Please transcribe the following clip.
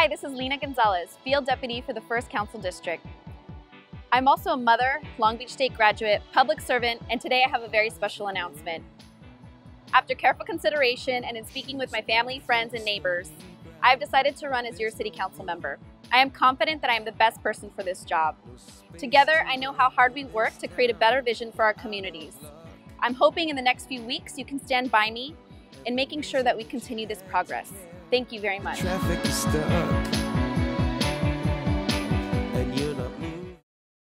Hi, this is Lena Gonzalez, Field Deputy for the 1st Council District. I'm also a mother, Long Beach State graduate, public servant, and today I have a very special announcement. After careful consideration and in speaking with my family, friends, and neighbors, I have decided to run as your City Council member. I am confident that I am the best person for this job. Together, I know how hard we work to create a better vision for our communities. I'm hoping in the next few weeks you can stand by me in making sure that we continue this progress. Thank you very much.